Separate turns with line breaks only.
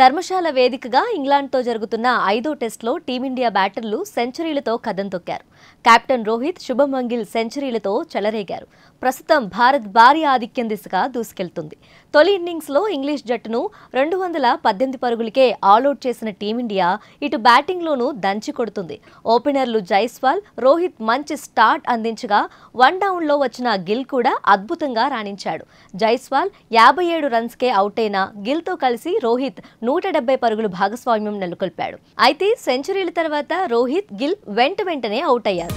ధర్మశాల వేదికగా ఇంగ్లాండ్తో జరుగుతున్న ఐదో టెస్ట్లో టీమిండియా బ్యాటర్లు సెంచరీలతో కథం తొక్కారు. కెప్టెన్ రోహిత్ శుభం మంగిల్ సెంచరీలతో చెలరేగారు. ప్రస్తుతం భారత్ భారీ ఆధిక్యం దిశగా దూసుకెళ్తుంది. తొలి ఇన్నింగ్స్లో ఇంగ్లీష్ జట్టును రెండు వందల పద్దెనిమిది పరుగులకే ఆల్అౌట్ చేసిన టీమిండియా ఇటు బ్యాటింగ్లోనూ దంచి కొడుతుంది. ఓపెనర్లు జైస్వాల్ రోహిత్ మంచి స్టార్ట్ అందించగా వన్ డౌన్లో వచ్చిన గిల్ కూడా అద్భుతంగా రాణించాడు. జైస్వాల్ యాభై ఏడు రన్స్కే అవుట్ అయిన గిల్తో కలిసి రోహిత్ నూట డెబ్బై పరుగులు భాగస్వామ్యం నెలకొల్పాడు. అయితే సెంచరీల తర్వాత రోహిత్ గిల్ వెంట వెంటనే అవుట్ అయ్యారు.